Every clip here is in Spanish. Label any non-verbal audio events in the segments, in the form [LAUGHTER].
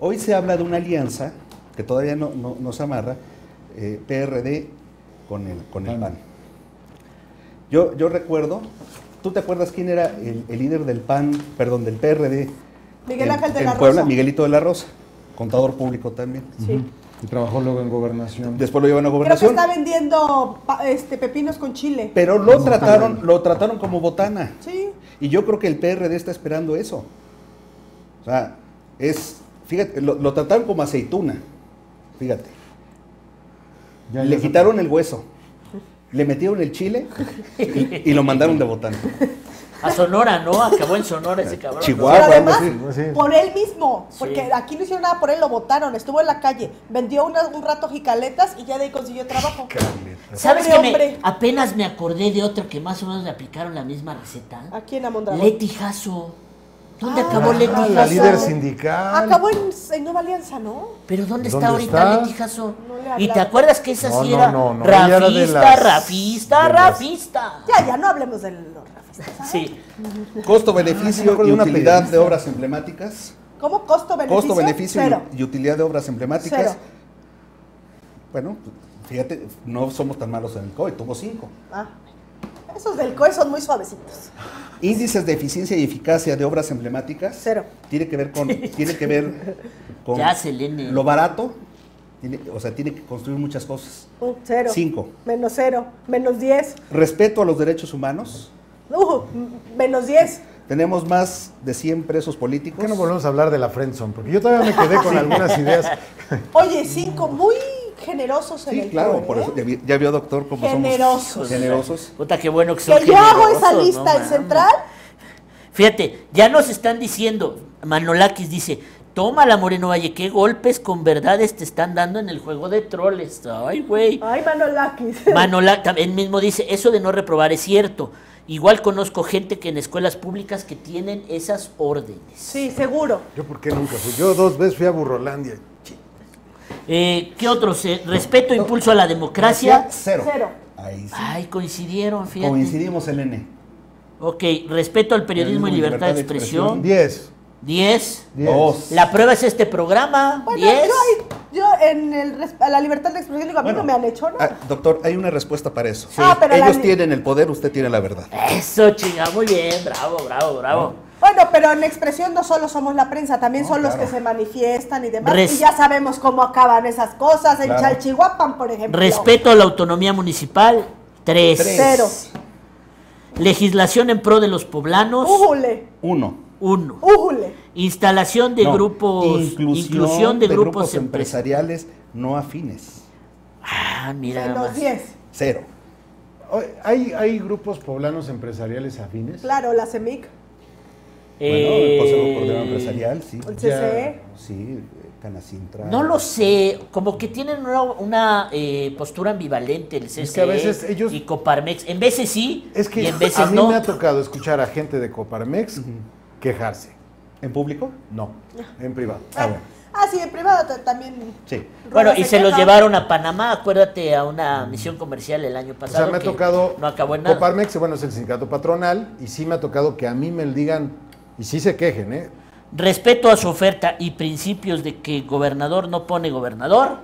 Hoy se habla de una alianza que todavía no, no, no se amarra, eh, PRD con el, con el PAN. Yo, yo recuerdo, ¿tú te acuerdas quién era el, el líder del PAN, perdón, del PRD? Miguel Ángel de en la Puebla, Rosa. Miguelito de la Rosa, contador público también. Sí. Y trabajó luego en gobernación. Después lo llevan a Creo que gobernación. está vendiendo este, pepinos con chile. Pero lo trataron, lo trataron como botana. Sí. Y yo creo que el PRD está esperando eso. O sea, es, fíjate, lo, lo trataron como aceituna. Fíjate. Ya, le ya quitaron el hueso. Le metieron el chile y, y lo mandaron de botana. A Sonora, ¿no? Acabó en Sonora ese cabrón. Chihuahua. Pero además. Sí. por él mismo, porque Sí. aquí no hicieron nada por él, lo votaron, estuvo en la calle, vendió una- un rato jicaletas y ya de ahí consiguió trabajo. ¿Sabes que hombre. apenas me acordé de otro que más o menos le aplicaron la misma receta? ¿A quién a Mondragón? Leti Jasso. ¿Dónde Ah, acabó Leti Ah, la Jasso? líder sindical. Acabó en, en Nueva Alianza, ¿no? Pero ¿dónde está ¿Dónde ahorita está? Leti Jasso? No le ¿Y te acuerdas que esa No, sí no, era no, no, ella era de rafista, las- rafista, de las- rafista? Ya, ya, no hablemos de los rafistas. Sí. Costo, Ah, sí me beneficio acuerdo y de una utilidad de obras emblemáticas. ¿Cómo? ¿Costo-beneficio? Costo, beneficio Cero. y, y utilidad de obras emblemáticas. Cero. Bueno, fíjate, no somos tan malos en el COE, tuvo cinco. Ah, esos del COE son muy suavecitos. Índices de eficiencia y eficacia de obras emblemáticas. Cero. Tiene que ver con, tiene que ver con Ya, Selene. lo barato. tiene- o sea, tiene que construir muchas cosas. Un cero. Cinco. Menos cero. Menos diez. Respeto a los derechos humanos. Uh, menos diez. Tenemos más de 100 presos políticos. ¿Por qué no volvemos a hablar de la Friendzone? Porque yo todavía me quedé con algunas ideas. Oye, cinco, muy generosos en Sí, el claro, por ¿eh? eso, ya, vi- ya vio doctor cómo Generosos. somos [LAUGHS] generosos. Puta, qué bueno que son Que yo hago esa lista no en. Central. Fíjate, ya nos están diciendo, Manolakis dice, toma la Moreno Valle, qué golpes con verdades te están dando en el juego de troles. Ay, güey. Ay, Manolakis. [LAUGHS] Manolak también mismo dice, eso de no reprobar es cierto. Igual conozco gente que en escuelas públicas que tienen esas órdenes. Sí, seguro. Yo, ¿por qué nunca fui? Yo dos veces fui a Burrolandia. Eh, ¿Qué otros? Eh, respeto, impulso a la democracia. Cero. Cero. Ahí sí. Ay, coincidieron, fíjate. Coincidimos, Elene. Ok, respeto al periodismo y Periodismo y libertad de libertad de expresión. Diez. 10. Diez. Dos. La prueba es este programa. Bueno, 10. yo, yo en el, a la libertad de expresión digo, a mí Bueno, no me han hecho nada. ah, doctor, hay una respuesta para eso. Ah, pero Ellos tienen el poder, usted tiene la verdad. Eso, chinga, muy bien, bravo, bravo, bravo. Bueno, pero en expresión no solo somos la prensa, también No, son los que se manifiestan y demás. Res- y ya sabemos cómo acaban esas cosas. En Claro. Chalchihuapan, por ejemplo. Respeto a la autonomía municipal. 3. Tres. Cero. Legislación en pro de los poblanos. Újule, Uno. 1. újule. Instalación de No, grupos. Inclusión, de, grupos, empresariales. empresariales no afines. Ah, mira. Menos más. 10. Cero. Oye, ¿Hay, ¿Hay grupos poblanos empresariales afines? Claro, la CEMIC, Bueno, el Consejo Eh, Coordinador Empresarial, sí. el. CCE. Sí, eh, Canacintra. No lo sé, como que tienen una, una, eh, postura ambivalente el CCE que a veces ellos- y Coparmex. En veces sí Es que y en veces a mí no. me ha tocado escuchar a gente de Coparmex quejarse. ¿En público? No, en privado. Ah, bueno. Ah, sí, en privado ta- también. Sí. Bueno, y se los llevaron a Panamá, acuérdate, a una misión comercial el año O pasado. sea, me ha tocado. No acabó en nada. Coparmex, bueno, es el sindicato patronal, y sí me ha tocado que a mí me digan, y sí se quejen, ¿eh? Respeto a su oferta y principios de que gobernador no pone gobernador.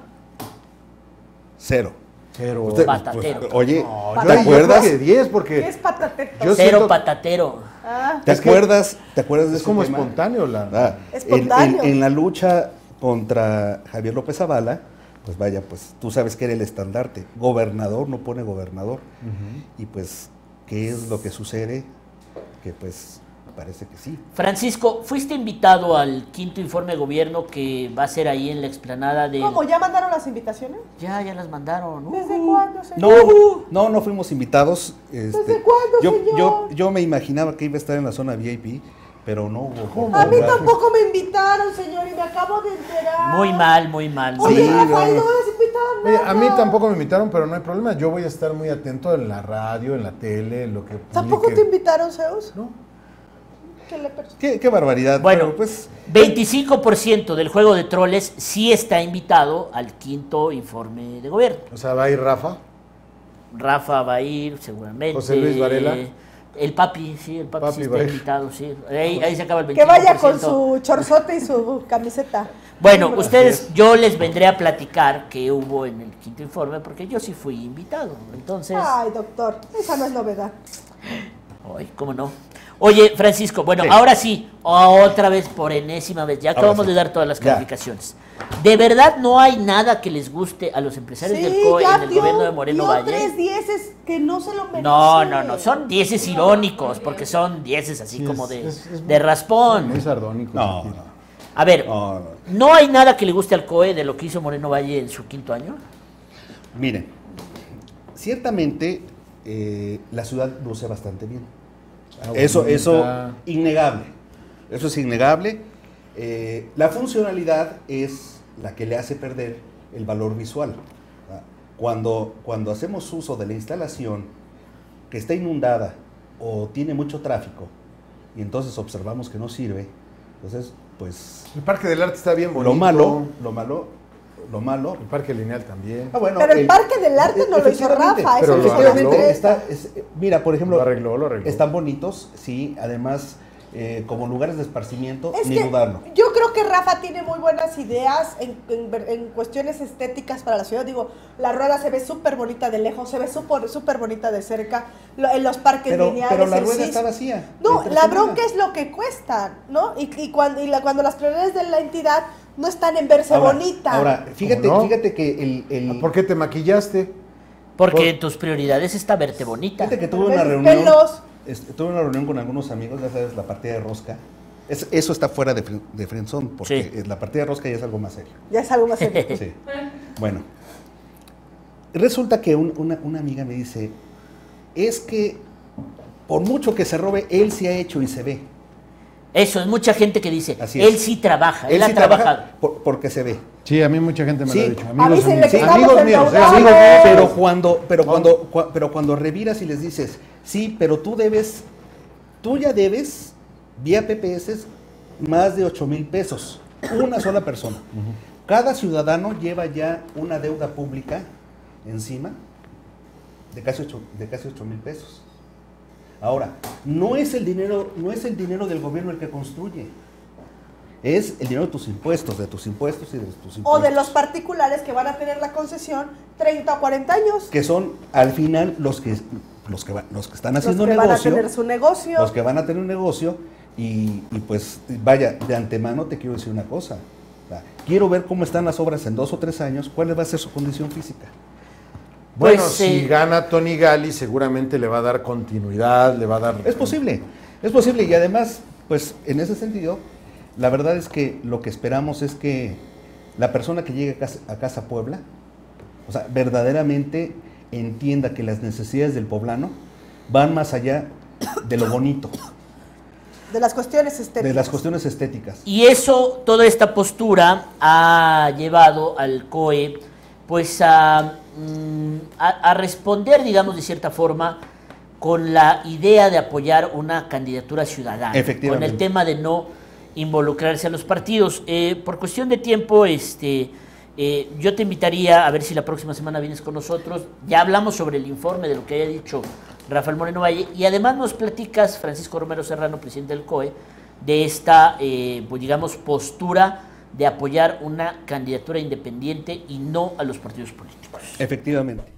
Cero. Pero. Usted- Patatero. pues, oye, No, ¿te acuerdas? creo que 10, ¿Qué porque es patateto? Yo Cero siento- patatero. Ah, ¿Te acuerdas? ¿Te acuerdas de es como tema? espontáneo la. Ah, en- Espontáneo. En, en la lucha contra Javier López Zavala, pues vaya, pues tú sabes que era el estandarte. Gobernador no pone gobernador. Y pues, ¿qué es lo que sucede? Que pues parece que sí. Francisco, fuiste invitado al quinto informe de gobierno que va a ser ahí en la explanada de. ¿Cómo? ¿Ya mandaron las invitaciones? Ya, ya las mandaron. ¿Desde Uh. cuándo, señor? No, no, no fuimos invitados. este, ¿Desde cuándo, yo, señor? yo, yo me imaginaba que iba a estar en la zona VIP, pero no hubo. A mí tampoco me invitaron, señor, y me acabo de enterar. Muy mal, muy mal. muy Oye, Sí, mal. Rafael, no, Oye, a mí tampoco me invitaron, pero no hay problema. Yo voy a estar muy atento en la radio, en la tele, en lo que. ¿Tampoco publique. te invitaron, Zeus? No. ¿Qué barbaridad. Bueno, pero, pues 25% del juego de troles sí está invitado al quinto informe de gobierno. O sea, va a ir Rafa. Rafa va a ir seguramente. José Luis Varela. El papi, sí, el papi, Papi sí está invitado, sí. Ahí, ahí se acaba el 25%. Que vaya con su chorzote y su camiseta. Bueno, ustedes, yo les vendré a platicar qué hubo en el quinto informe, porque yo sí fui invitado. Entonces, Ay, doctor, esa no es novedad. ay, ¿cómo no? Oye, Francisco, bueno, Sí. ahora sí, otra vez por enésima vez, ya acabamos sí. de dar todas las Ya. calificaciones. ¿De verdad no hay nada que les guste a los empresarios del COE en el dio- gobierno de Moreno dio Valle? tres dieces que no se lo merecen. No, no, no, son dieces irónicos, porque son dieces así Sí, como es- de, es- es de raspón. Muy sardónico. No, no, A ver, no, no. ¿no hay nada que le guste al COE de lo que hizo Moreno Valle en su quinto año? Miren, ciertamente eh, la ciudad luce bastante bien. Ah, Eso, bonita. eso, innegable. Eso es innegable. Eh, la funcionalidad es la que le hace perder el valor visual. ¿verdad? Cuando, cuando hacemos uso de la instalación que está inundada o tiene mucho tráfico y entonces observamos que no sirve, entonces, pues, El Parque del Arte está bien bonito. lo malo, lo malo, lo malo El Parque Lineal también. Ah, bueno, Pero el Parque del Arte no lo hizo Rafa, eso lo está, es- mira, por ejemplo, Lo arregló, lo arregló. están bonitos, sí, además eh, como lugares de esparcimiento, Es ni que dudarlo. yo creo que Rafa tiene muy buenas ideas en, en cuestiones estéticas para la ciudad. Digo, la rueda se ve súper bonita de lejos, se ve súper bonita de cerca. Lo- en los parques Pero, lineales. pero la rueda CIS. está vacía. No, la bronca es lo que cuesta, ¿no? Y, y cuando, y la- cuando las prioridades de la entidad no están en verse Ahora- bonita. Ahora, fíjate, no? fíjate que el, el- ¿Por qué te maquillaste? Porque Por- en tus prioridades está verte bonita. fíjate que tuve una reunión, pelos. este, tuve una reunión con algunos amigos, ya sabes, la partida de rosca. Es- eso está fuera de, de friendzone, porque Sí. la partida de rosca ya es algo más serio. ya es algo más serio. [LAUGHS] Sí. Bueno, resulta que un- una, una amiga me dice, es que por mucho que se robe, él se ha hecho y se ve. Eso, es mucha gente que dice, Así él sí trabaja, él, Él ha sí trabajado. trabaja por- porque se ve. Sí, a mí mucha gente me Sí. lo ha dicho. Amigos, que amigos, míos, eh, amigos Vamos. Pero cuando, pero cuando, cua- pero cuando reviras y les dices, sí, pero tú debes, tú ya debes, vía PPS, más de 8 mil pesos. Una sola persona. Cada ciudadano lleva ya una deuda pública encima de casi 8 de casi ocho mil pesos. Ahora, no es el dinero, no es el dinero del gobierno el que construye. Es el dinero de tus impuestos, de tus impuestos y de tus impuestos. O de los particulares que van a tener la concesión 30 o 40 años. que son al final los que los que, va- los que están Los haciendo que van a tener su negocio. los que van a tener un negocio y, y pues vaya, de antemano te quiero decir una cosa. O sea, quiero ver cómo están las obras en dos o tres años, cuál va a ser su condición física. Bueno, Pues, si eh, gana Tony Gali, seguramente le va a dar continuidad, le va a dar... Es posible, es posible y además, pues en ese sentido, la verdad es que lo que esperamos es que la persona que llegue a Casa, a Casa Puebla, o sea, verdaderamente entienda que las necesidades del poblano van más allá de lo bonito, de las cuestiones estéticas. de las cuestiones estéticas. Y eso, toda esta postura ha llevado al COE pues a, mm, a, a responder, digamos, de cierta forma, con la idea de apoyar una candidatura ciudadana. Efectivamente. Con el tema de no involucrarse a los partidos. Eh, por cuestión de tiempo, este, eh, yo te invitaría a ver si la próxima semana vienes con nosotros. Ya hablamos sobre el informe de lo que haya dicho Rafael Moreno Valle y además nos platicas, Francisco Romero Serrano, presidente del COE, de esta, eh, pues digamos, postura de apoyar una candidatura independiente y no a los partidos políticos. Efectivamente.